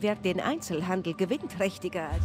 wird den Einzelhandel gewinnträchtiger als...